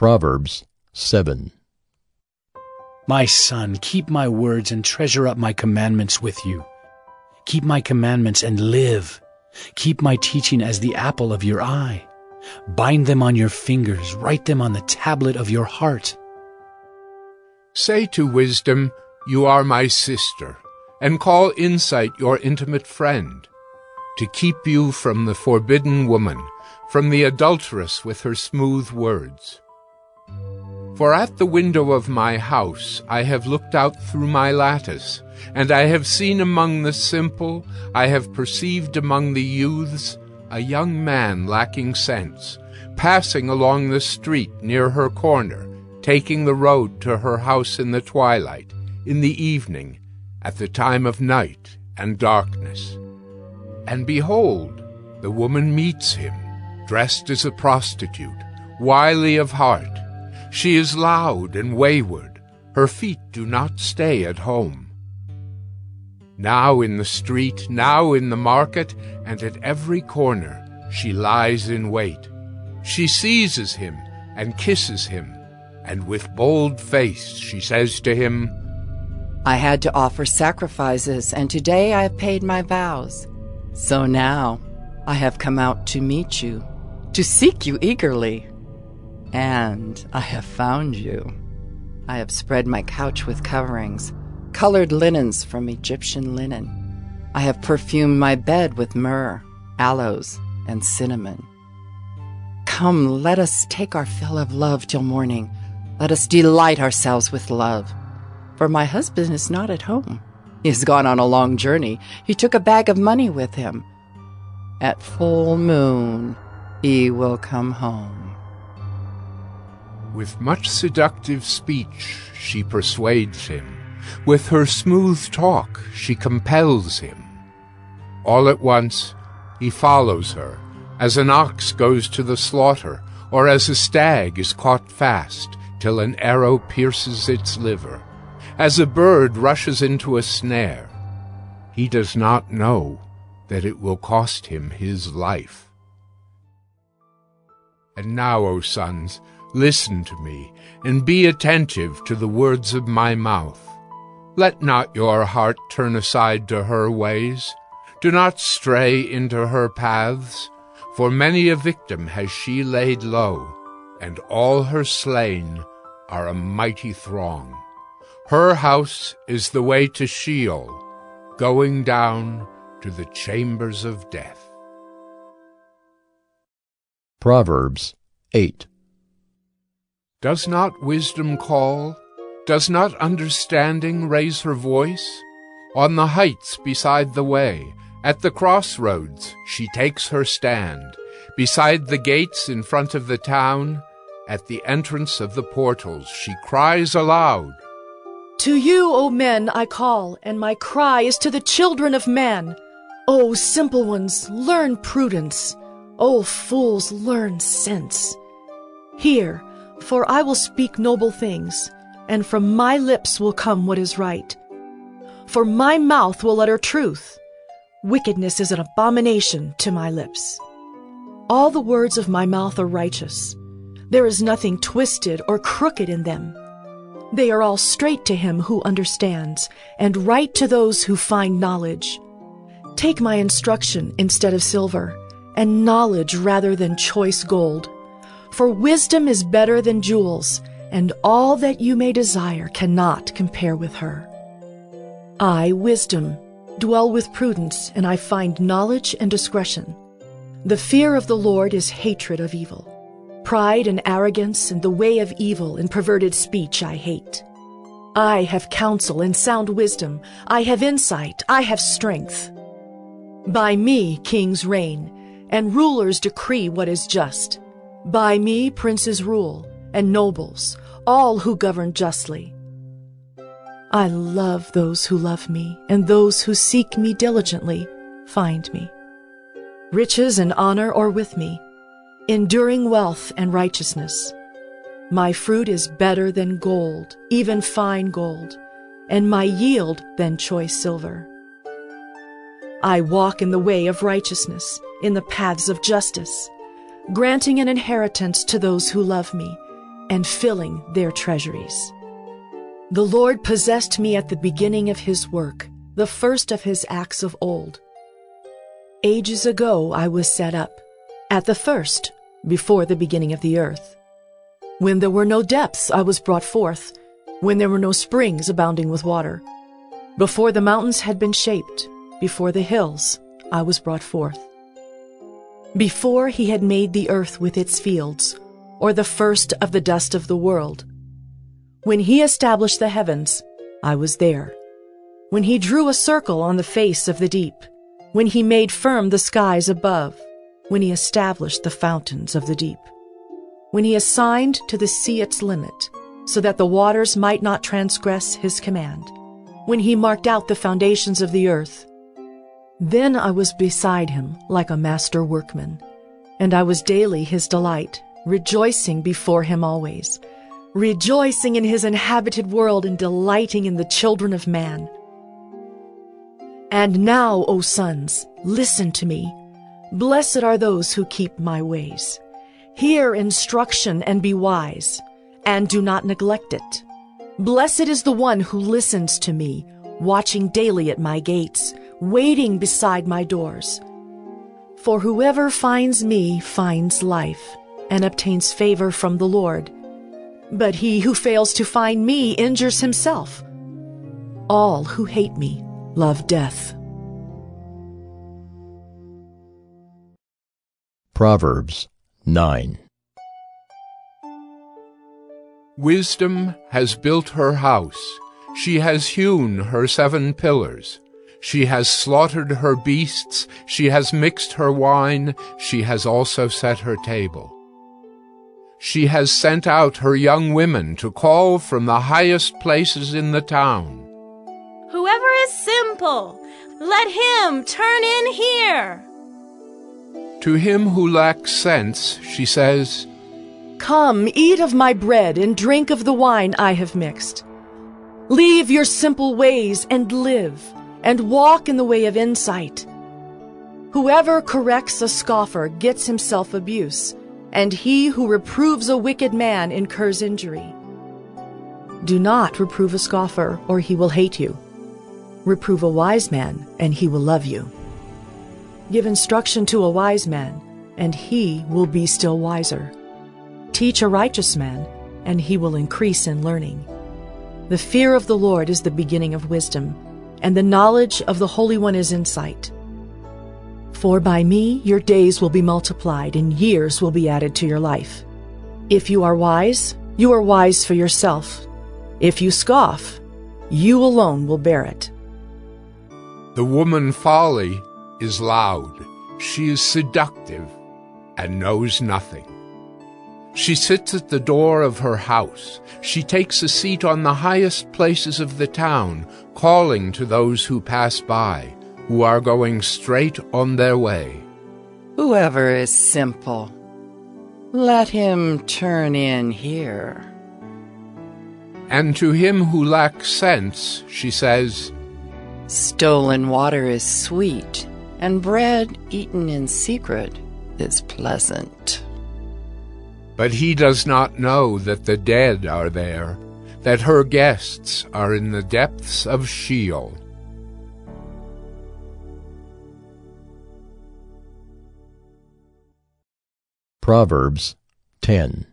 Proverbs 7. My son, keep my words and treasure up my commandments with you. Keep my commandments and live. Keep my teaching as the apple of your eye. Bind them on your fingers, write them on the tablet of your heart. Say to wisdom, You are my sister, and call insight your intimate friend, to keep you from the forbidden woman, from the adulteress with her smooth words. For at the window of my house I have looked out through my lattice, and I have seen among the simple, I have perceived among the youths, a young man lacking sense, passing along the street near her corner, taking the road to her house in the twilight, in the evening, at the time of night and darkness. And behold, the woman meets him, dressed as a prostitute, wily of heart. She is loud and wayward. Her feet do not stay at home. Now in the street, now in the market, and at every corner, she lies in wait. She seizes him and kisses him, and with bold face she says to him, I had to offer sacrifices, and today I have paid my vows. So now I have come out to meet you, to seek you eagerly. And I have found you. I have spread my couch with coverings, colored linens from Egyptian linen. I have perfumed my bed with myrrh, aloes, and cinnamon. Come, let us take our fill of love till morning. Let us delight ourselves with love. For my husband is not at home. He has gone on a long journey. He took a bag of money with him. At full moon, he will come home. With much seductive speech she persuades him. With her smooth talk she compels him. All at once he follows her, as an ox goes to the slaughter, or as a stag is caught fast, till an arrow pierces its liver, as a bird rushes into a snare. He does not know that it will cost him his life. And now, O sons, listen to me, and be attentive to the words of my mouth. Let not your heart turn aside to her ways. Do not stray into her paths, for many a victim has she laid low, and all her slain are a mighty throng. Her house is the way to Sheol, going down to the chambers of death. Proverbs 8. Does not wisdom call? Does not understanding raise her voice? On the heights beside the way, at the crossroads, she takes her stand. Beside the gates in front of the town, at the entrance of the portals, she cries aloud. To you, O men, I call, and my cry is to the children of men. O simple ones, learn prudence. O fools, learn sense. Hear, for I will speak noble things, and from my lips will come what is right. For my mouth will utter truth. Wickedness is an abomination to my lips. All the words of my mouth are righteous. There is nothing twisted or crooked in them. They are all straight to him who understands, and right to those who find knowledge. Take my instruction instead of silver, and knowledge rather than choice gold. For wisdom is better than jewels, and all that you may desire cannot compare with her. I, wisdom, dwell with prudence, and I find knowledge and discretion. The fear of the Lord is hatred of evil. Pride and arrogance and the way of evil and perverted speech I hate. I have counsel and sound wisdom. I have insight. I have strength. By me kings reign, and rulers decree what is just. By me princes rule, and nobles, all who govern justly. I love those who love me, and those who seek me diligently find me. Riches and honor are with me, enduring wealth and righteousness. My fruit is better than gold, even fine gold, and my yield than choice silver. I walk in the way of righteousness, in the paths of justice, granting an inheritance to those who love me, and filling their treasuries. The Lord possessed me at the beginning of his work, the first of his acts of old. Ages ago I was set up, at the first, before the beginning of the earth. When there were no depths, I was brought forth, when there were no springs abounding with water. Before the mountains had been shaped, before the hills, I was brought forth. Before he had made the earth with its fields, or the first of the dust of the world. When he established the heavens, I was there. When he drew a circle on the face of the deep, when he made firm the skies above, when he established the fountains of the deep, when he assigned to the sea its limit, so that the waters might not transgress his command, when he marked out the foundations of the earth, then I was beside him like a master workman, and I was daily his delight, rejoicing before him always, rejoicing in his inhabited world and delighting in the children of man. And now, O sons, listen to me. Blessed are those who keep my ways. Hear instruction and be wise, and do not neglect it. Blessed is the one who listens to me, watching daily at my gates waiting beside my doors. For whoever finds me finds life and obtains favor from the Lord. But he who fails to find me injures himself. All who hate me love death. Proverbs 9. Wisdom has built her house. She has hewn her seven pillars. She has slaughtered her beasts, she has mixed her wine, she has also set her table. She has sent out her young women to call from the highest places in the town. Whoever is simple, let him turn in here. To him who lacks sense, she says, Come, eat of my bread and drink of the wine I have mixed. Leave your simple ways and live and walk in the way of insight. Whoever corrects a scoffer gets himself abuse, and he who reproves a wicked man incurs injury. Do not reprove a scoffer, or he will hate you. Reprove a wise man, and he will love you. Give instruction to a wise man, and he will be still wiser. Teach a righteous man, and he will increase in learning. The fear of the Lord is the beginning of wisdom and the knowledge of the Holy One is insight. For by me your days will be multiplied, and years will be added to your life. If you are wise, you are wise for yourself. If you scoff, you alone will bear it. The woman folly is loud. She is seductive and knows nothing. She sits at the door of her house. She takes a seat on the highest places of the town, calling to those who pass by, who are going straight on their way. Whoever is simple, let him turn in here. And to him who lacks sense, she says, Stolen water is sweet, and bread eaten in secret is pleasant. But he does not know that the dead are there, that her guests are in the depths of Sheol. Proverbs 10.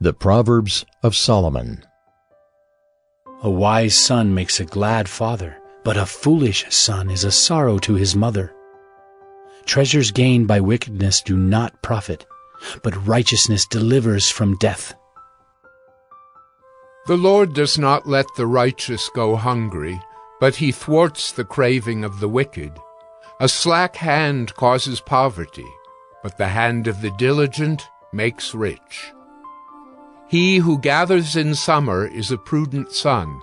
The Proverbs of Solomon. A wise son makes a glad father, but a foolish son is a sorrow to his mother. Treasures gained by wickedness do not profit, but righteousness delivers from death. The Lord does not let the righteous go hungry, but he thwarts the craving of the wicked. A slack hand causes poverty, but the hand of the diligent makes rich. He who gathers in summer is a prudent son,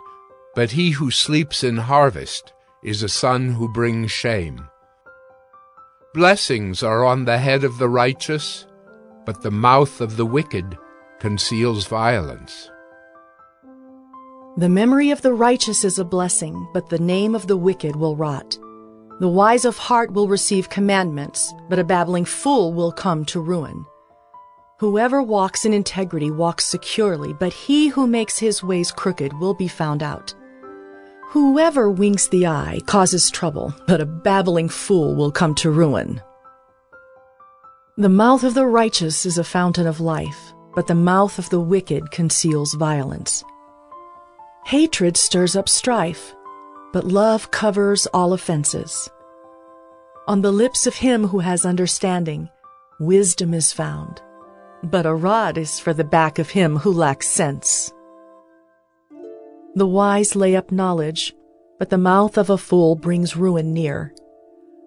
but he who sleeps in harvest is a son who brings shame. Blessings are on the head of the righteous, but the mouth of the wicked conceals violence. The memory of the righteous is a blessing, but the name of the wicked will rot. The wise of heart will receive commandments, but a babbling fool will come to ruin. Whoever walks in integrity walks securely, but he who makes his ways crooked will be found out. Whoever winks the eye causes trouble, but a babbling fool will come to ruin. The mouth of the righteous is a fountain of life, but the mouth of the wicked conceals violence. Hatred stirs up strife, but love covers all offenses. On the lips of him who has understanding, wisdom is found, but a rod is for the back of him who lacks sense. The wise lay up knowledge, but the mouth of a fool brings ruin near.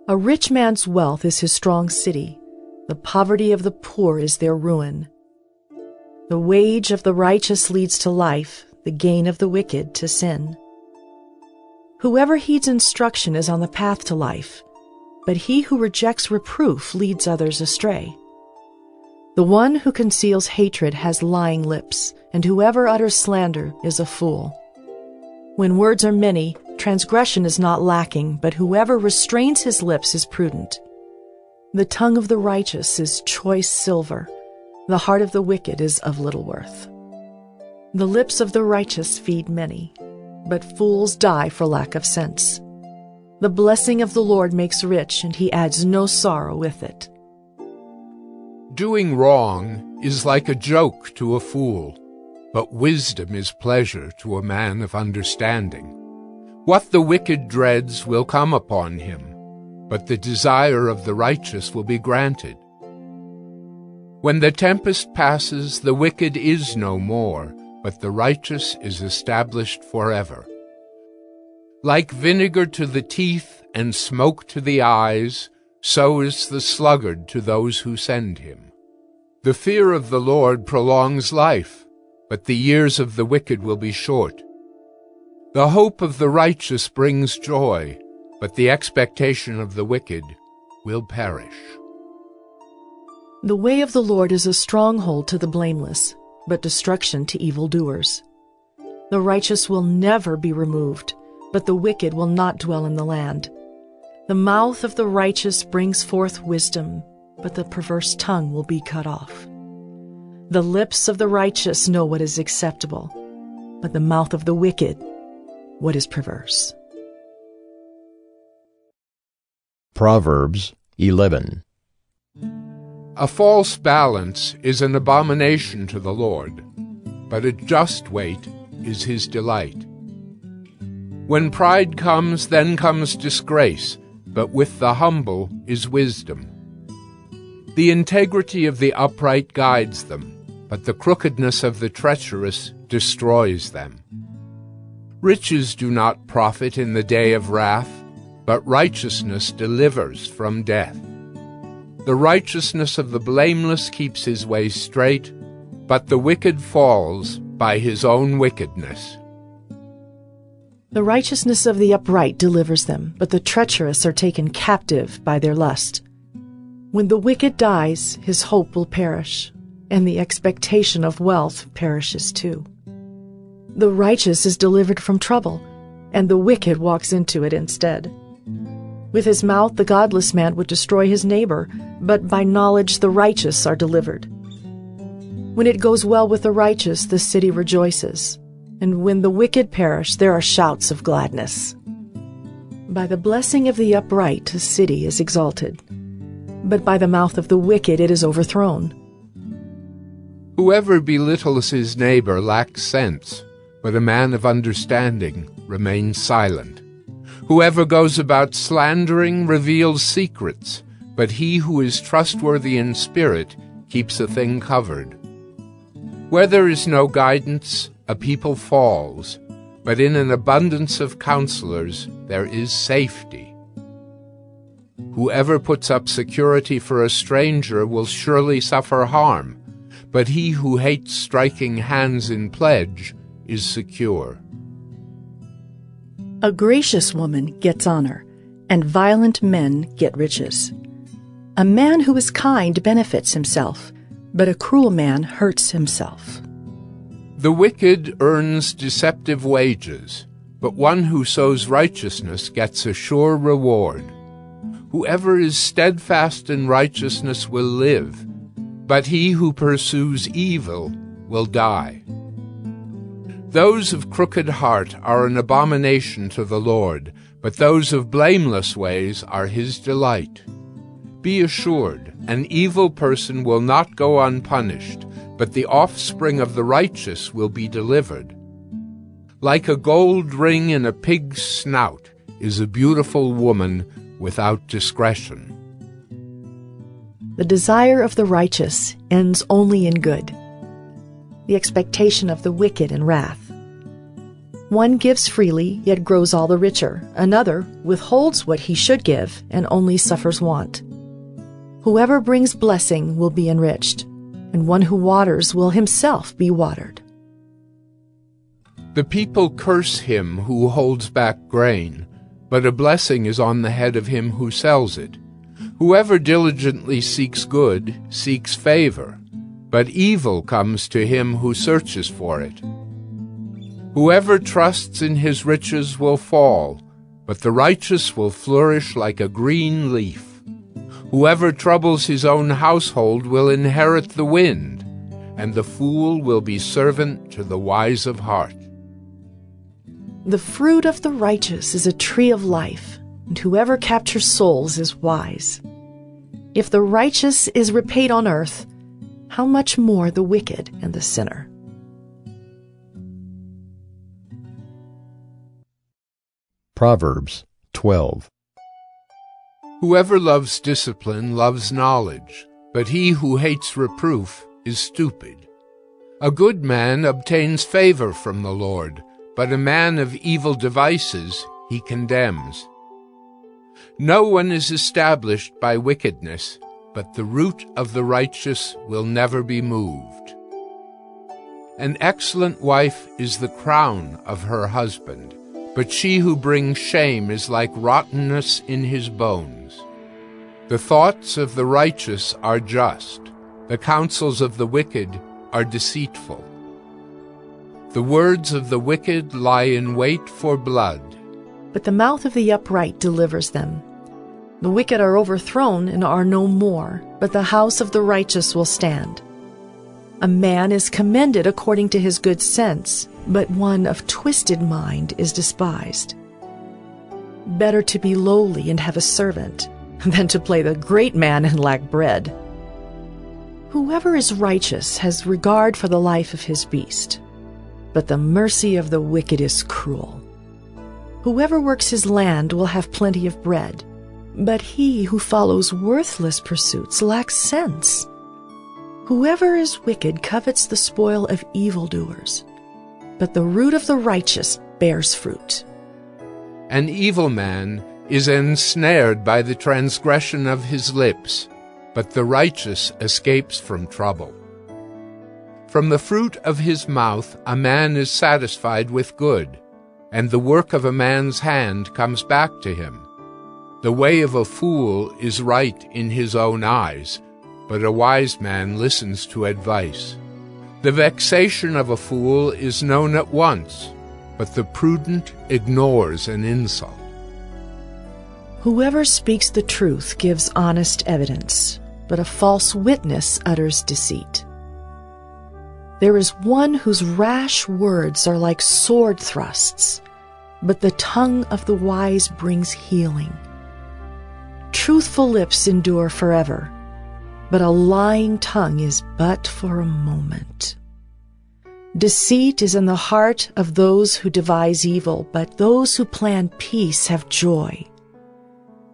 A rich man's wealth is his strong city, the poverty of the poor is their ruin. The wage of the righteous leads to life, the gain of the wicked to sin. Whoever heeds instruction is on the path to life, but he who rejects reproof leads others astray. The one who conceals hatred has lying lips, and whoever utters slander is a fool. When words are many, transgression is not lacking, but whoever restrains his lips is prudent. The tongue of the righteous is choice silver, the heart of the wicked is of little worth. The lips of the righteous feed many, but fools die for lack of sense. The blessing of the Lord makes rich, and he adds no sorrow with it. Doing wrong is like a joke to a fool, but wisdom is pleasure to a man of understanding. What the wicked dreads will come upon him, but the desire of the righteous will be granted. When the tempest passes, the wicked is no more, but the righteous is established forever. Like vinegar to the teeth and smoke to the eyes, so is the sluggard to those who send him. The fear of the Lord prolongs life, but the years of the wicked will be short. The hope of the righteous brings joy, but the expectation of the wicked will perish. The way of the Lord is a stronghold to the blameless, but destruction to evildoers. The righteous will never be removed, but the wicked will not dwell in the land. The mouth of the righteous brings forth wisdom, but the perverse tongue will be cut off. The lips of the righteous know what is acceptable, but the mouth of the wicked what is perverse. Proverbs 11. A false balance is an abomination to the Lord, but a just weight is his delight. When pride comes, then comes disgrace, but with the humble is wisdom. The integrity of the upright guides them, but the crookedness of the treacherous destroys them. Riches do not profit in the day of wrath, but righteousness delivers from death. The righteousness of the blameless keeps his way straight, but the wicked falls by his own wickedness. The righteousness of the upright delivers them, but the treacherous are taken captive by their lust. When the wicked dies, his hope will perish, and the expectation of wealth perishes too. The righteous is delivered from trouble, and the wicked walks into it instead. With his mouth the godless man would destroy his neighbor, but by knowledge the righteous are delivered. When it goes well with the righteous, the city rejoices, and when the wicked perish, there are shouts of gladness. By the blessing of the upright, a city is exalted, but by the mouth of the wicked it is overthrown. Whoever belittles his neighbor lacks sense, but a man of understanding remains silent. Whoever goes about slandering reveals secrets, but he who is trustworthy in spirit keeps a thing covered. Where there is no guidance, a people falls, but in an abundance of counselors there is safety. Whoever puts up security for a stranger will surely suffer harm, but he who hates striking hands in pledge is secure. A gracious woman gets honor, and violent men get riches. A man who is kind benefits himself, but a cruel man hurts himself. The wicked earns deceptive wages, but one who sows righteousness gets a sure reward. Whoever is steadfast in righteousness will live, but he who pursues evil will die. Those of crooked heart are an abomination to the Lord, but those of blameless ways are his delight. Be assured, an evil person will not go unpunished, but the offspring of the righteous will be delivered. Like a gold ring in a pig's snout is a beautiful woman without discretion. The desire of the righteous ends only in good, the expectation of the wicked in wrath. One gives freely, yet grows all the richer. Another withholds what he should give and only suffers want. Whoever brings blessing will be enriched, and one who waters will himself be watered. The people curse him who holds back grain, but a blessing is on the head of him who sells it. Whoever diligently seeks good seeks favor, but evil comes to him who searches for it. Whoever trusts in his riches will fall, but the righteous will flourish like a green leaf. Whoever troubles his own household will inherit the wind, and the fool will be servant to the wise of heart. The fruit of the righteous is a tree of life, and whoever captures souls is wise. If the righteous is repaid on earth, how much more the wicked and the sinner? Proverbs 12. Whoever loves discipline loves knowledge, but he who hates reproof is stupid. A good man obtains favor from the Lord, but a man of evil devices he condemns. No one is established by wickedness, but the root of the righteous will never be moved. An excellent wife is the crown of her husband, but she who brings shame is like rottenness in his bones. The thoughts of the righteous are just, the counsels of the wicked are deceitful. The words of the wicked lie in wait for blood, but the mouth of the upright delivers them. The wicked are overthrown and are no more, but the house of the righteous will stand. A man is commended according to his good sense, but one of twisted mind is despised. Better to be lowly and have a servant than to play the great man and lack bread. Whoever is righteous has regard for the life of his beast, but the mercy of the wicked is cruel. Whoever works his land will have plenty of bread, but he who follows worthless pursuits lacks sense. Whoever is wicked covets the spoil of evildoers, but the root of the righteous bears fruit. An evil man is ensnared by the transgression of his lips, but the righteous escapes from trouble. From the fruit of his mouth a man is satisfied with good, and the work of a man's hand comes back to him. The way of a fool is right in his own eyes, but a wise man listens to advice. The vexation of a fool is known at once, but the prudent ignores an insult. Whoever speaks the truth gives honest evidence, but a false witness utters deceit. There is one whose rash words are like sword thrusts, but the tongue of the wise brings healing. Truthful lips endure forever, but a lying tongue is but for a moment. Deceit is in the heart of those who devise evil, but those who plan peace have joy.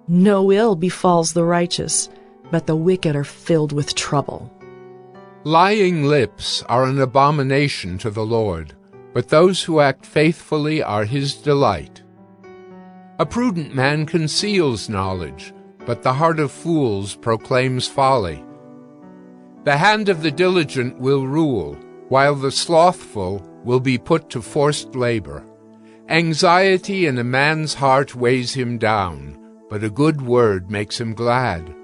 No ill befalls the righteous, but the wicked are filled with trouble. Lying lips are an abomination to the Lord, but those who act faithfully are his delight. A prudent man conceals knowledge, but the heart of fools proclaims folly. The hand of the diligent will rule, while the slothful will be put to forced labor. Anxiety in a man's heart weighs him down, but a good word makes him glad.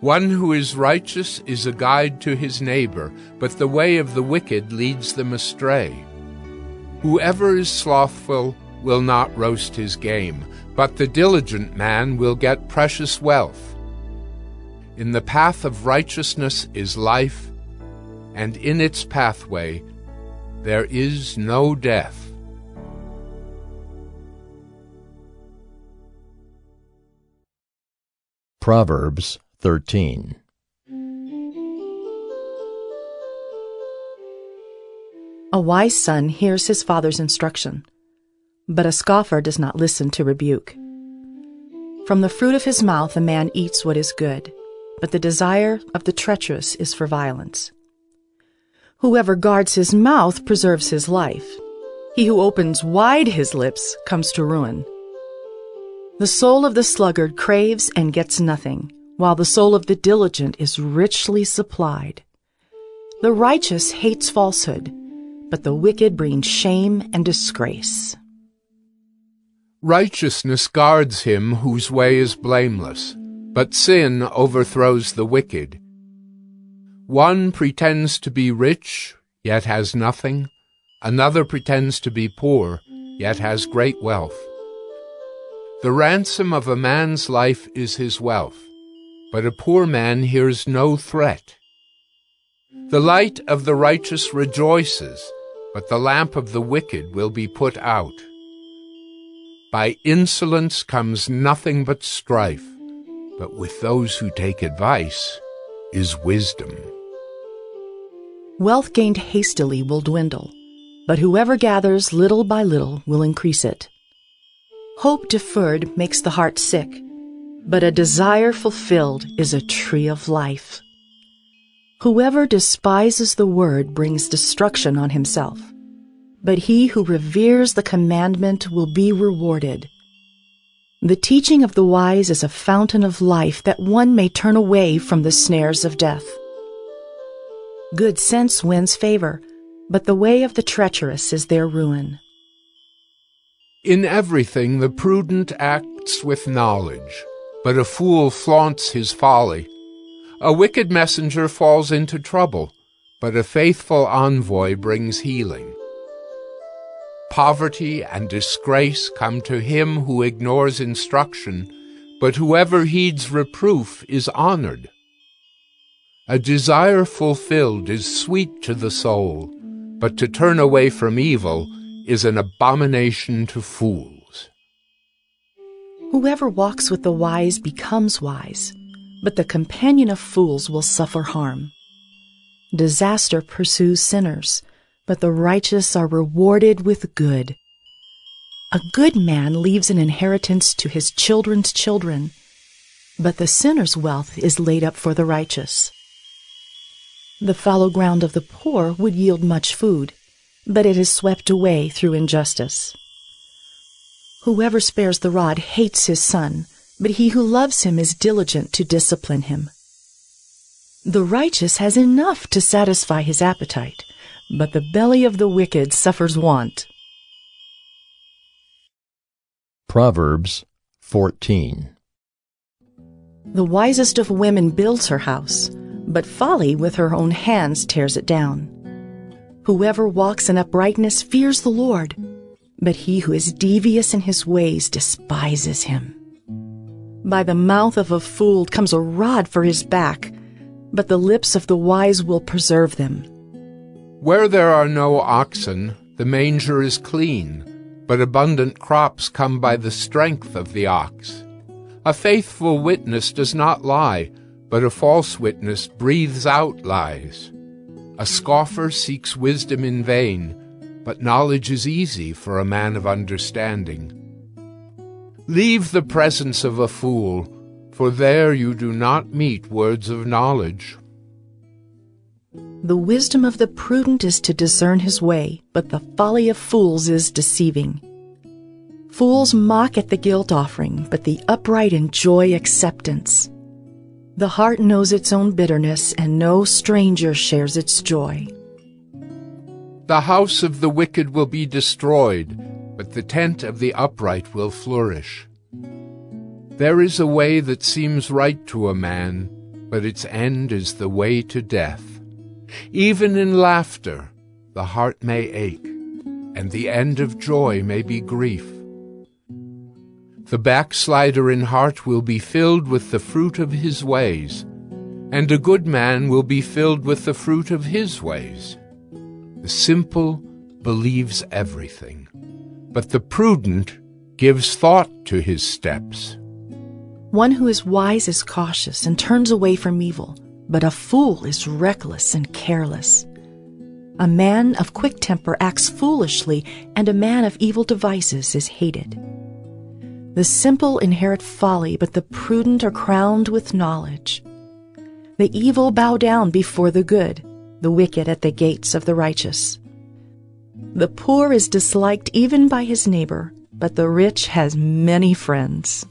One who is righteous is a guide to his neighbor, but the way of the wicked leads them astray. Whoever is slothful will not roast his game, but the diligent man will get precious wealth. In the path of righteousness is life, and in its pathway there is no death. Proverbs 13. A wise son hears his father's instruction, but a scoffer does not listen to rebuke. From the fruit of his mouth a man eats what is good, but the desire of the treacherous is for violence. Whoever guards his mouth preserves his life. He who opens wide his lips comes to ruin. The soul of the sluggard craves and gets nothing, while the soul of the diligent is richly supplied. The righteous hates falsehood, but the wicked bring shame and disgrace. Righteousness guards him whose way is blameless, but sin overthrows the wicked. One pretends to be rich, yet has nothing. Another pretends to be poor, yet has great wealth. The ransom of a man's life is his wealth, but a poor man hears no threat. The light of the righteous rejoices, but the lamp of the wicked will be put out. By insolence comes nothing but strife, but with those who take advice is wisdom. Wealth gained hastily will dwindle, but whoever gathers little by little will increase it. Hope deferred makes the heart sick, but a desire fulfilled is a tree of life. Whoever despises the word brings destruction on himself, but he who reveres the commandment will be rewarded. The teaching of the wise is a fountain of life that one may turn away from the snares of death. Good sense wins favor, but the way of the treacherous is their ruin. In everything the prudent acts with knowledge, but a fool flaunts his folly. A wicked messenger falls into trouble, but a faithful envoy brings healing. Poverty and disgrace come to him who ignores instruction, but whoever heeds reproof is honored. A desire fulfilled is sweet to the soul, but to turn away from evil is an abomination to fools. Whoever walks with the wise becomes wise, but the companion of fools will suffer harm. Disaster pursues sinners, but the righteous are rewarded with good. A good man leaves an inheritance to his children's children, but the sinner's wealth is laid up for the righteous. The fallow ground of the poor would yield much food but it is swept away through injustice. Whoever spares the rod hates his son, but he who loves him is diligent to discipline him. The righteous has enough to satisfy his appetite, but the belly of the wicked suffers want. Proverbs 14. The wisest of women builds her house, but folly with her own hands tears it down. Whoever walks in uprightness fears the Lord, but he who is devious in his ways despises him. By the mouth of a fool comes a rod for his back, but the lips of the wise will preserve them. Where there are no oxen, the manger is clean, but abundant crops come by the strength of the ox. A faithful witness does not lie, but a false witness breathes out lies. A scoffer seeks wisdom in vain, but knowledge is easy for a man of understanding. Leave the presence of a fool, for there you do not meet words of knowledge. The wisdom of the prudent is to discern his way, but the folly of fools is deceiving. Fools mock at the guilt offering, but the upright enjoy acceptance. The heart knows its own bitterness, and no stranger shares its joy. The house of the wicked will be destroyed, but the tent of the upright will flourish. There is a way that seems right to a man, but its end is the way to death. Even in laughter, the heart may ache, and the end of joy may be grief. The backslider in heart will be filled with the fruit of his ways, and a good man will be filled with the fruit of his ways. The simple believes everything, but the prudent gives thought to his steps. One who is wise is cautious and turns away from evil, but a fool is reckless and careless. A man of quick temper acts foolishly, and a man of evil devices is hated. The simple inherit folly, but the prudent are crowned with knowledge. The evil bow down before the good, the wicked at the gates of the righteous. The poor is disliked even by his neighbor, but the rich has many friends.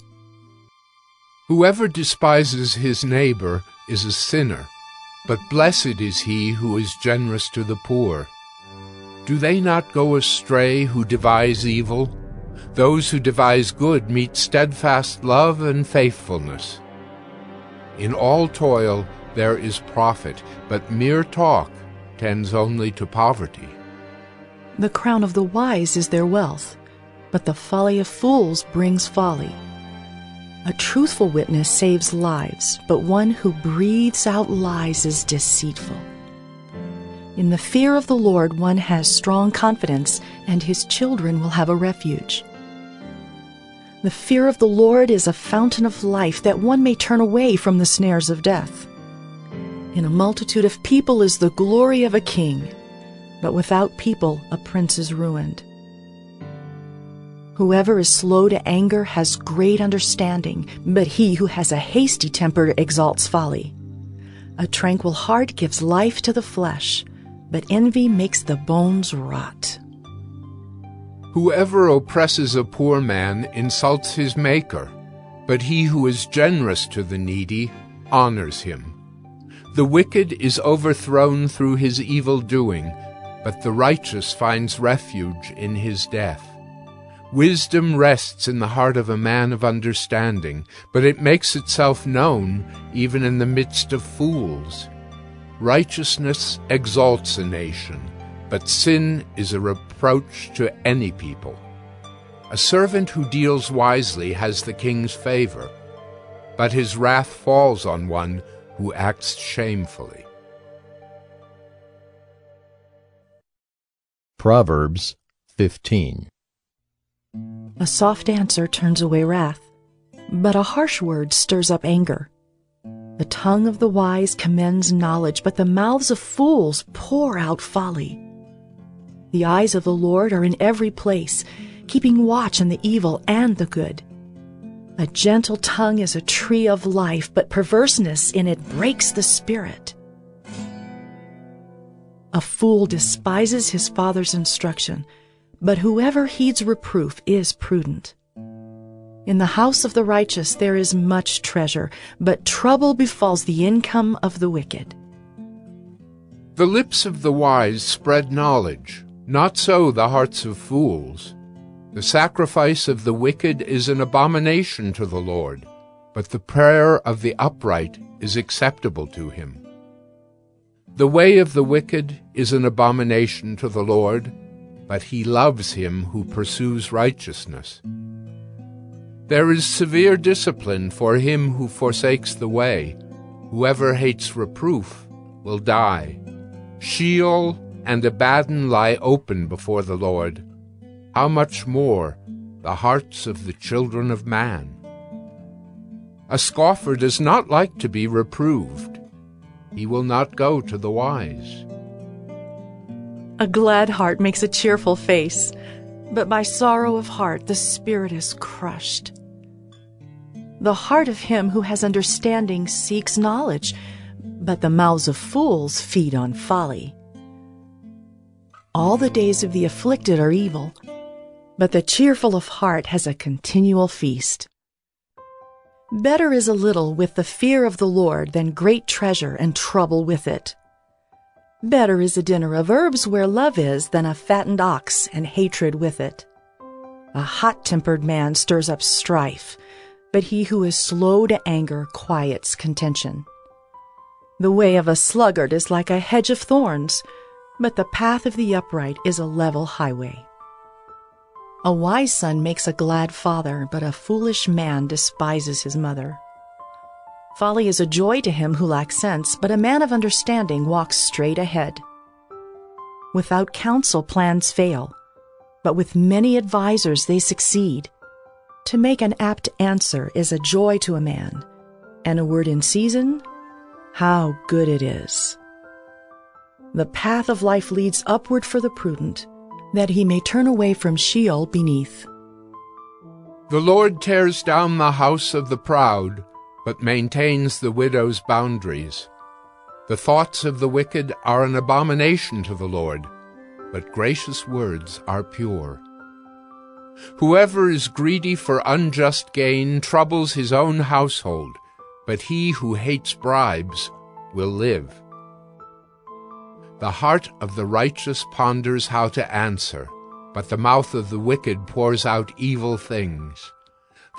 Whoever despises his neighbor is a sinner, but blessed is he who is generous to the poor. Do they not go astray who devise evil? Those who devise good meet steadfast love and faithfulness. In all toil there is profit, but mere talk tends only to poverty. The crown of the wise is their wealth, but the folly of fools brings folly. A truthful witness saves lives, but one who breathes out lies is deceitful. In the fear of the Lord, one has strong confidence, and his children will have a refuge. The fear of the Lord is a fountain of life that one may turn away from the snares of death. In a multitude of people is the glory of a king, but without people a prince is ruined. Whoever is slow to anger has great understanding, but he who has a hasty temper exalts folly. A tranquil heart gives life to the flesh, but envy makes the bones rot. Whoever oppresses a poor man insults his Maker, but he who is generous to the needy honors him. The wicked is overthrown through his evil doing, but the righteous finds refuge in his death. Wisdom rests in the heart of a man of understanding, but it makes itself known even in the midst of fools. Righteousness exalts a nation, but sin is a reproach to any people. A servant who deals wisely has the king's favor, but his wrath falls on one who acts shamefully. Proverbs 15. A soft answer turns away wrath, but a harsh word stirs up anger. The tongue of the wise commends knowledge, but the mouths of fools pour out folly. The eyes of the Lord are in every place, keeping watch on the evil and the good. A gentle tongue is a tree of life, but perverseness in it breaks the spirit. A fool despises his father's instruction, but whoever heeds reproof is prudent. In the house of the righteous there is much treasure, but trouble befalls the income of the wicked. The lips of the wise spread knowledge, not so the hearts of fools. The sacrifice of the wicked is an abomination to the Lord, but the prayer of the upright is acceptable to him. The way of the wicked is an abomination to the Lord, but he loves him who pursues righteousness. There is severe discipline for him who forsakes the way. Whoever hates reproof will die. Sheol and Abaddon lie open before the Lord. How much more the hearts of the children of man? A scoffer does not like to be reproved. He will not go to the wise. A glad heart makes a cheerful face, but by sorrow of heart the spirit is crushed. The heart of him who has understanding seeks knowledge, but the mouths of fools feed on folly. All the days of the afflicted are evil, but the cheerful of heart has a continual feast. Better is a little with the fear of the Lord than great treasure and trouble with it. Better is a dinner of herbs where love is than a fattened ox and hatred with it. A hot tempered man stirs up strife, but he who is slow to anger quiets contention. The way of a sluggard is like a hedge of thorns, but the path of the upright is a level highway. A wise son makes a glad father, but a foolish man despises his mother. Folly is a joy to him who lacks sense, but a man of understanding walks straight ahead. Without counsel, plans fail, but with many advisers, they succeed. To make an apt answer is a joy to a man, and a word in season, how good it is. The path of life leads upward for the prudent, that he may turn away from Sheol beneath. The Lord tears down the house of the proud, but maintains the widow's boundaries. The thoughts of the wicked are an abomination to the Lord, but gracious words are pure. Whoever is greedy for unjust gain troubles his own household, but he who hates bribes will live. The heart of the righteous ponders how to answer, but the mouth of the wicked pours out evil things.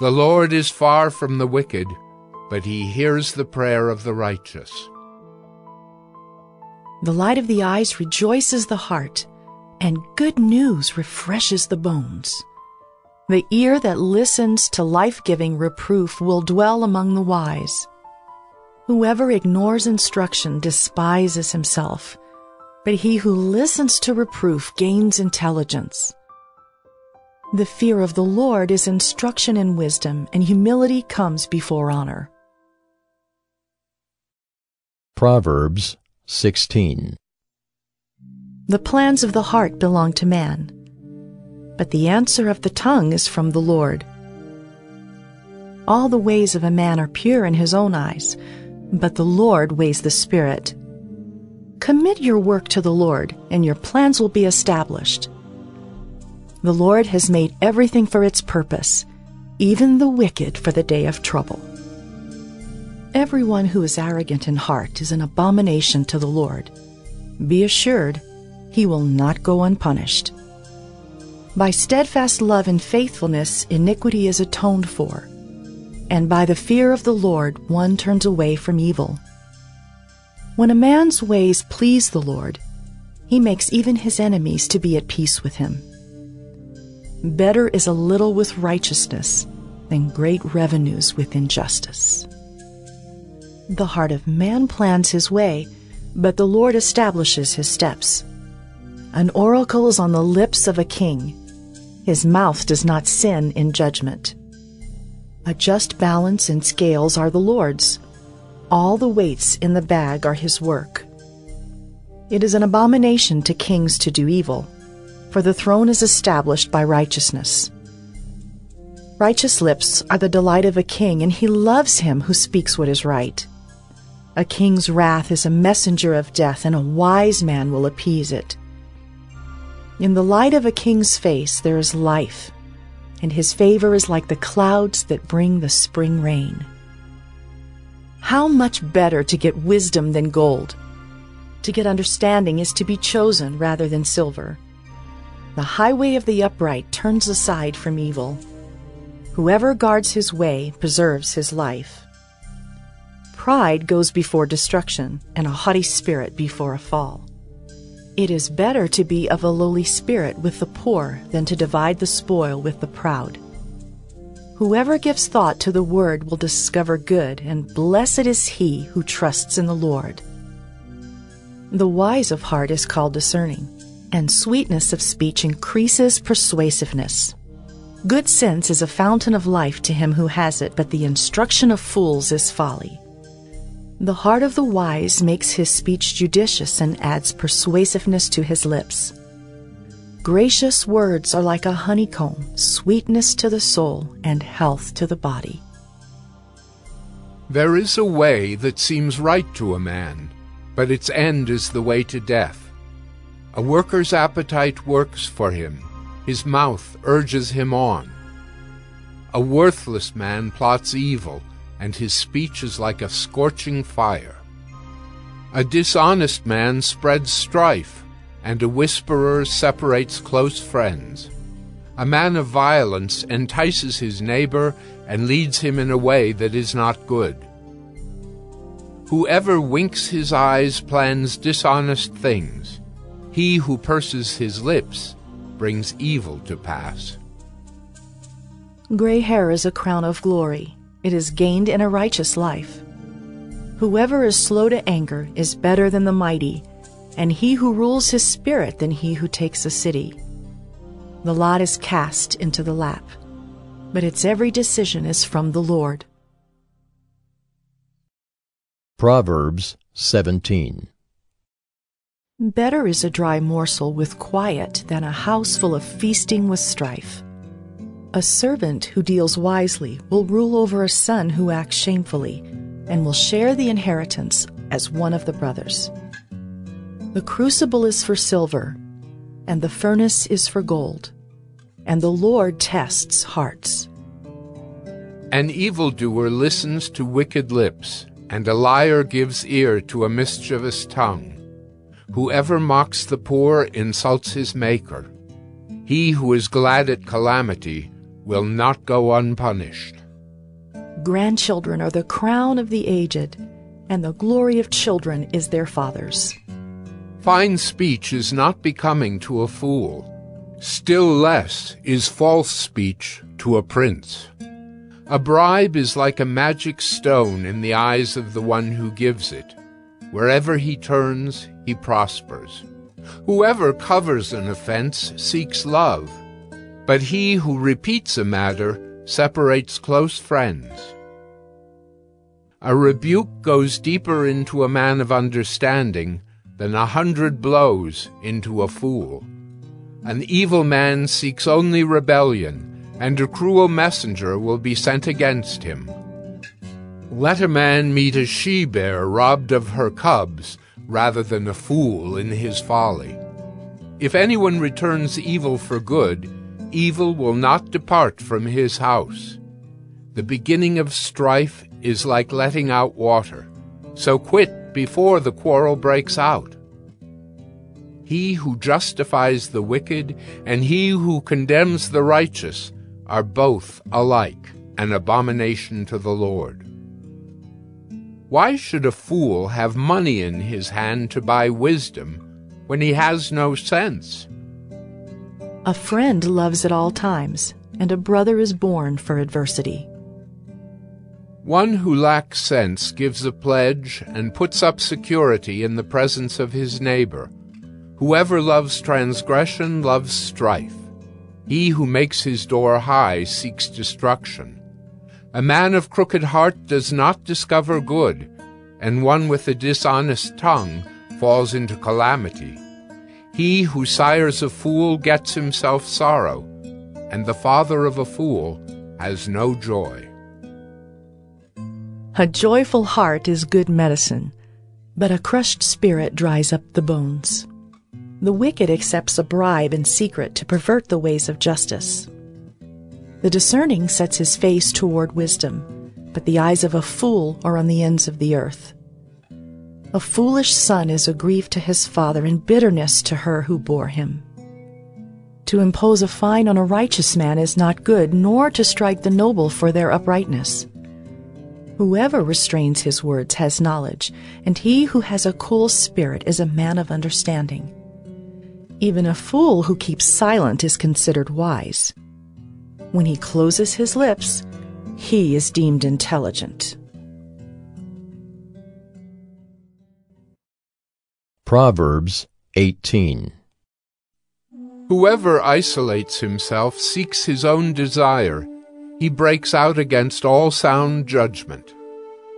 The Lord is far from the wicked, but he hears the prayer of the righteous. The light of the eyes rejoices the heart, and good news refreshes the bones. The ear that listens to life giving reproof will dwell among the wise. Whoever ignores instruction despises himself, but he who listens to reproof gains intelligence. The fear of the Lord is instruction in wisdom, and humility comes before honor. Proverbs 16. The plans of the heart belong to man, but the answer of the tongue is from the Lord. All the ways of a man are pure in his own eyes, but the Lord weighs the spirit. Commit your work to the Lord, and your plans will be established. The Lord has made everything for its purpose, even the wicked for the day of trouble. Everyone who is arrogant in heart is an abomination to the Lord. Be assured, he will not go unpunished. By steadfast love and faithfulness, iniquity is atoned for, and by the fear of the Lord one turns away from evil. When a man's ways please the Lord, he makes even his enemies to be at peace with him. Better is a little with righteousness than great revenues with injustice. The heart of man plans his way, but the Lord establishes his steps. An oracle is on the lips of a king. His mouth does not sin in judgment. A just balance and scales are the Lord's. All the weights in the bag are his work. It is an abomination to kings to do evil, for the throne is established by righteousness. Righteous lips are the delight of a king, and he loves him who speaks what is right. A king's wrath is a messenger of death, and a wise man will appease it. In the light of a king's face there is life, and his favor is like the clouds that bring the spring rain. How much better to get wisdom than gold! To get understanding is to be chosen rather than silver. The highway of the upright turns aside from evil. Whoever guards his way preserves his life. Pride goes before destruction, and a haughty spirit before a fall. It is better to be of a lowly spirit with the poor than to divide the spoil with the proud. Whoever gives thought to the word will discover good, and blessed is he who trusts in the Lord. The wise of heart is called discerning, and sweetness of speech increases persuasiveness. Good sense is a fountain of life to him who has it, but the instruction of fools is folly. The heart of the wise makes his speech judicious and adds persuasiveness to his lips. Gracious words are like a honeycomb, sweetness to the soul and health to the body. There is a way that seems right to a man, but its end is the way to death. A worker's appetite works for him, his mouth urges him on. A worthless man plots evil, and his speech is like a scorching fire. A dishonest man spreads strife, and a whisperer separates close friends. A man of violence entices his neighbor and leads him in a way that is not good. Whoever winks his eyes plans dishonest things. He who purses his lips brings evil to pass. Gray hair is a crown of glory. It is gained in a righteous life. Whoever is slow to anger is better than the mighty, and he who rules his spirit than he who takes a city. The lot is cast into the lap, but its every decision is from the Lord. Proverbs 17. Better is a dry morsel with quiet than a house full of feasting with strife. A servant who deals wisely will rule over a son who acts shamefully, and will share the inheritance as one of the brothers. The crucible is for silver, and the furnace is for gold, and the Lord tests hearts. An evildoer listens to wicked lips, and a liar gives ear to a mischievous tongue. Whoever mocks the poor insults his Maker. He who is glad at calamity will not go unpunished. Grandchildren are the crown of the aged, and the glory of children is their fathers. Fine speech is not becoming to a fool. Still less is false speech to a prince. A bribe is like a magic stone in the eyes of the one who gives it. Wherever he turns, he prospers. Whoever covers an offense seeks love, but he who repeats a matter separates close friends. A rebuke goes deeper into a man of understanding than a hundred blows into a fool. An evil man seeks only rebellion, and a cruel messenger will be sent against him. Let a man meet a she-bear robbed of her cubs, rather than a fool in his folly. If anyone returns evil for good, evil will not depart from his house. The beginning of strife is like letting out water, so quit before the quarrel breaks out. He who justifies the wicked and he who condemns the righteous are both alike an abomination to the Lord. Why should a fool have money in his hand to buy wisdom when he has no sense? A friend loves at all times, and a brother is born for adversity. One who lacks sense gives a pledge and puts up security in the presence of his neighbor. Whoever loves transgression loves strife. He who makes his door high seeks destruction. A man of crooked heart does not discover good, and one with a dishonest tongue falls into calamity. He who sires a fool gets himself sorrow, and the father of a fool has no joy. A joyful heart is good medicine, but a crushed spirit dries up the bones. The wicked accepts a bribe in secret to pervert the ways of justice. The discerning sets his face toward wisdom, but the eyes of a fool are on the ends of the earth. A foolish son is a grief to his father and bitterness to her who bore him. To impose a fine on a righteous man is not good, nor to strike the noble for their uprightness. Whoever restrains his words has knowledge, and he who has a cool spirit is a man of understanding. Even a fool who keeps silent is considered wise. When he closes his lips, he is deemed intelligent. Proverbs 18. Whoever isolates himself seeks his own desire. He breaks out against all sound judgment.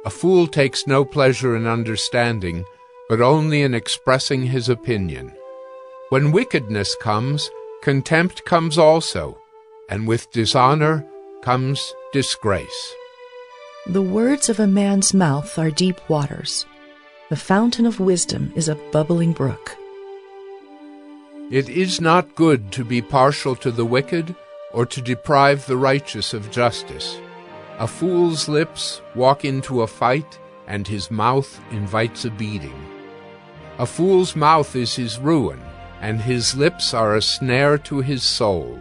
A fool takes no pleasure in understanding, but only in expressing his opinion. When wickedness comes, contempt comes also, and with dishonor comes disgrace. The words of a man's mouth are deep waters. The fountain of wisdom is a bubbling brook. It is not good to be partial to the wicked or to deprive the righteous of justice. A fool's lips walk into a fight, and his mouth invites a beating. A fool's mouth is his ruin, and his lips are a snare to his soul.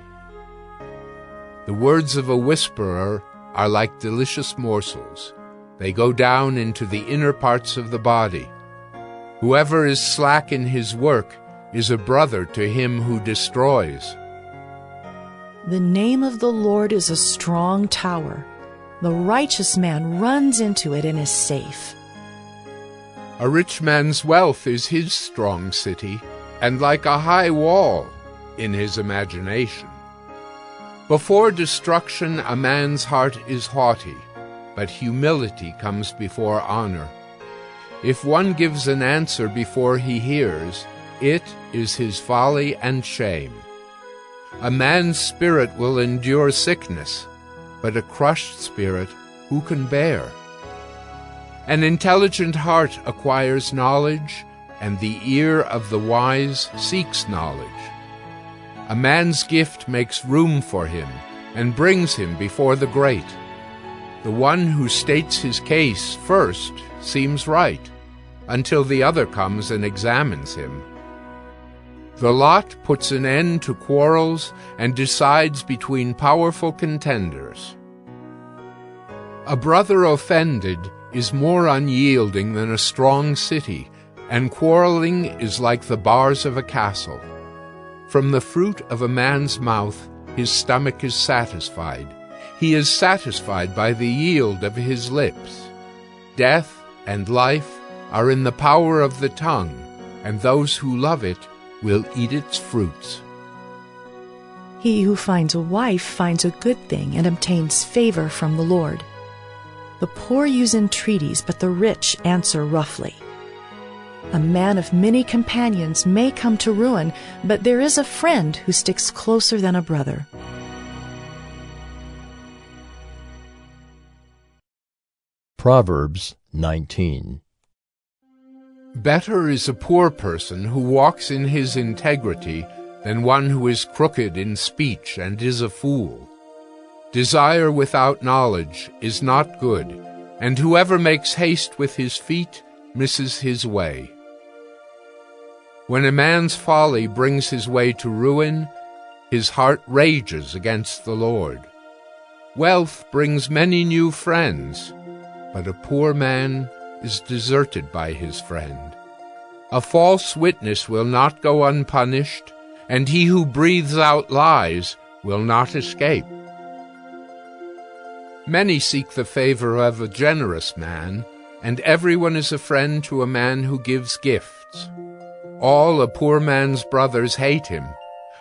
The words of a whisperer are like delicious morsels. They go down into the inner parts of the body. Whoever is slack in his work is a brother to him who destroys. The name of the Lord is a strong tower. The righteous man runs into it and is safe. A rich man's wealth is his strong city, and like a high wall in his imagination. Before destruction a man's heart is haughty, but humility comes before honor. If one gives an answer before he hears, it is his folly and shame. A man's spirit will endure sickness, but a crushed spirit who can bear? An intelligent heart acquires knowledge, and the ear of the wise seeks knowledge. A man's gift makes room for him, and brings him before the great. The one who states his case first seems right, until the other comes and examines him. The lot puts an end to quarrels and decides between powerful contenders. A brother offended is more unyielding than a strong city, and quarreling is like the bars of a castle. From the fruit of a man's mouth his stomach is satisfied. He is satisfied by the yield of his lips. Death and life are in the power of the tongue, and those who love it will eat its fruits. He who finds a wife finds a good thing and obtains favor from the Lord. The poor use entreaties, but the rich answer roughly. A man of many companions may come to ruin, but there is a friend who sticks closer than a brother. Proverbs 19. Better is a poor person who walks in his integrity than one who is crooked in speech and is a fool. Desire without knowledge is not good, and whoever makes haste with his feet misses his way. When a man's folly brings his way to ruin, his heart rages against the Lord. Wealth brings many new friends, but a poor man is deserted by his friend. A false witness will not go unpunished, and he who breathes out lies will not escape. Many seek the favor of a generous man, and everyone is a friend to a man who gives gifts. All a poor man's brothers hate him.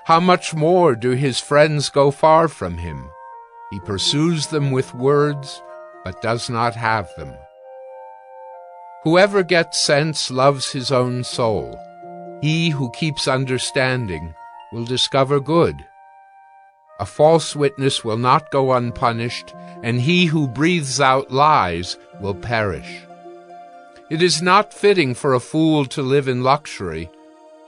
How much more do his friends go far from him? He pursues them with words, but does not have them. Whoever gets sense loves his own soul. He who keeps understanding will discover good. A false witness will not go unpunished, and he who breathes out lies will perish. It is not fitting for a fool to live in luxury,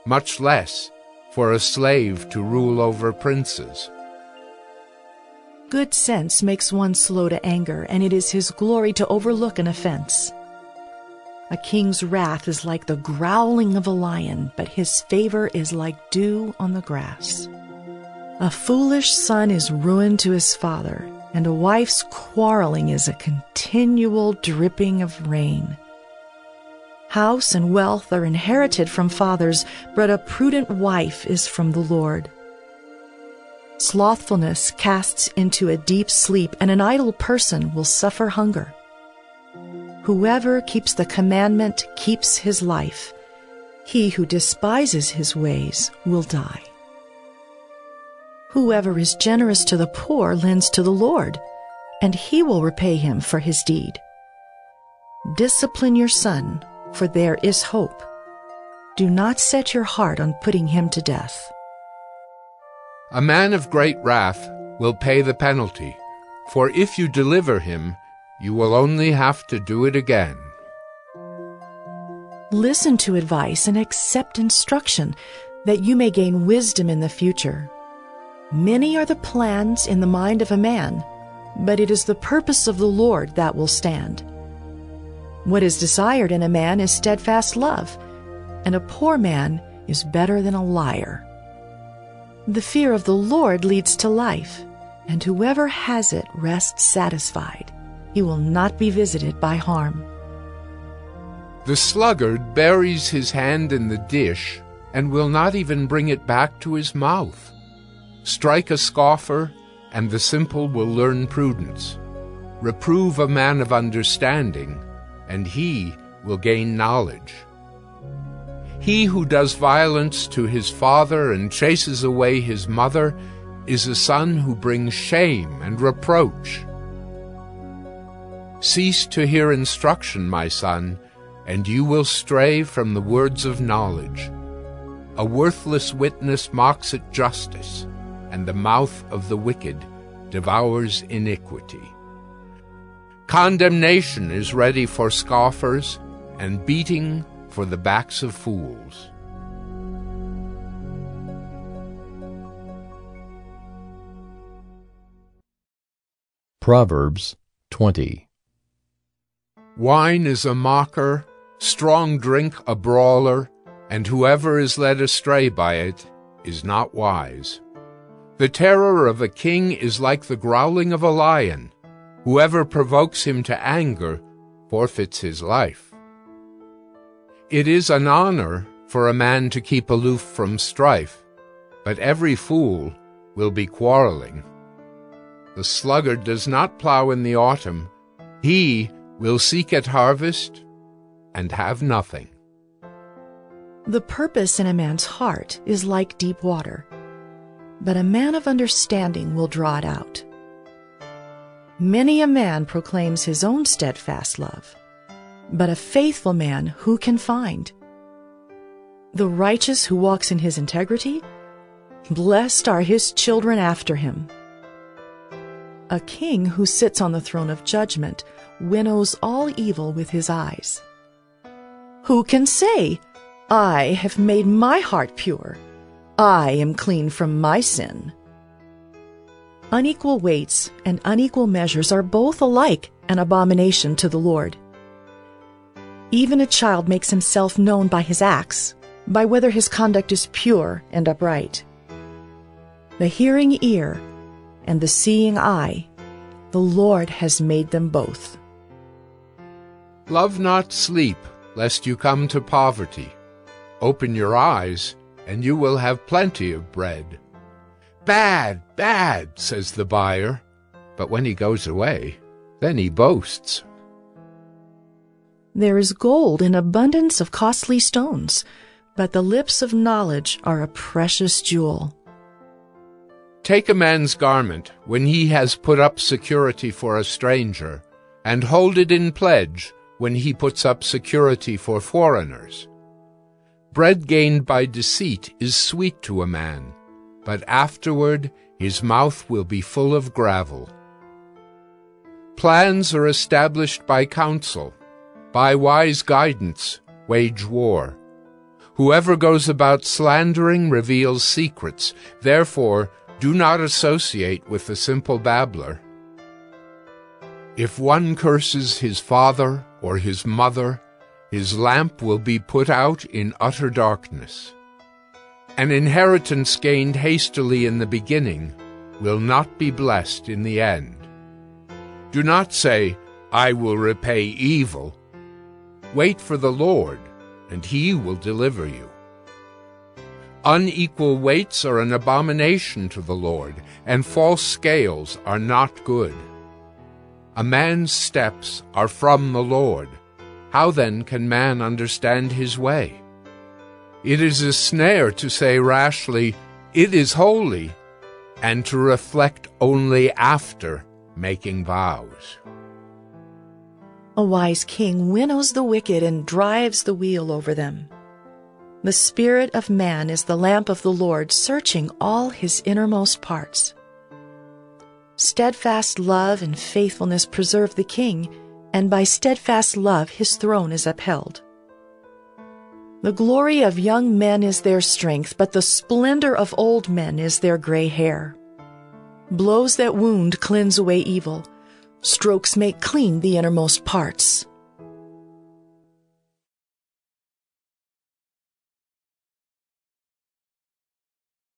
much less for a slave to rule over princes. Good sense makes one slow to anger, and it is his glory to overlook an offense. A king's wrath is like the growling of a lion, but his favor is like dew on the grass. A foolish son is ruin to his father, and a wife's quarreling is a continual dripping of rain. House and wealth are inherited from fathers, but a prudent wife is from the Lord. Slothfulness casts into a deep sleep, and an idle person will suffer hunger. Whoever keeps the commandment keeps his life. He who despises his ways will die. Whoever is generous to the poor lends to the Lord, and he will repay him for his deed. Discipline your son, for there is hope. Do not set your heart on putting him to death. A man of great wrath will pay the penalty, for if you deliver him, you will only have to do it again. Listen to advice and accept instruction, that you may gain wisdom in the future. Many are the plans in the mind of a man, but it is the purpose of the Lord that will stand. What is desired in a man is steadfast love, and a poor man is better than a liar. The fear of the Lord leads to life, and whoever has it rests satisfied. He will not be visited by harm. The sluggard buries his hand in the dish and will not even bring it back to his mouth. Strike a scoffer, and the simple will learn prudence. Reprove a man of understanding, and he will gain knowledge. He who does violence to his father and chases away his mother is a son who brings shame and reproach. Cease to hear instruction, my son, and you will stray from the words of knowledge. A worthless witness mocks at justice, and the mouth of the wicked devours iniquity. Condemnation is ready for scoffers, and beating for the backs of fools. Proverbs 20. Wine is a mocker, strong drink a brawler, and whoever is led astray by it is not wise. The terror of a king is like the growling of a lion. Whoever provokes him to anger forfeits his life. It is an honor for a man to keep aloof from strife, but every fool will be quarreling. The sluggard does not plow in the autumn. He will seek at harvest and have nothing. The purpose in a man's heart is like deep water, but a man of understanding will draw it out. Many a man proclaims his own steadfast love, but a faithful man who can find? The righteous who walks in his integrity, blessed are his children after him. A king who sits on the throne of judgment winnows all evil with his eyes. Who can say, I have made my heart pure. I am clean from my sin. Unequal weights and unequal measures are both alike an abomination to the Lord. Even a child makes himself known by his acts, by whether his conduct is pure and upright. The hearing ear and the seeing eye, the Lord has made them both. Love not sleep, lest you come to poverty. Open your eyes, and you will have plenty of bread. Bad, bad, says the buyer, but when he goes away, then he boasts. There is gold in abundance of costly stones, but the lips of knowledge are a precious jewel. Take a man's garment when he has put up security for a stranger, and hold it in pledge when he puts up security for foreigners. Bread gained by deceit is sweet to a man, but afterward his mouth will be full of gravel. Plans are established by counsel, by wise guidance wage war. Whoever goes about slandering reveals secrets, therefore do not associate with the simple babbler. If one curses his father or his mother, his lamp will be put out in utter darkness. An inheritance gained hastily in the beginning will not be blessed in the end. Do not say, I will repay evil. Wait for the Lord, and he will deliver you. Unequal weights are an abomination to the Lord, and false scales are not good. A man's steps are from the Lord. How then can man understand his way? It is a snare to say rashly, It is holy, and to reflect only after making vows. A wise king winnows the wicked and drives the wheel over them. The spirit of man is the lamp of the Lord, searching all his innermost parts. Steadfast love and faithfulness preserve the king, and by steadfast love his throne is upheld. The glory of young men is their strength, but the splendor of old men is their gray hair. Blows that wound cleanse away evil. Strokes make clean the innermost parts.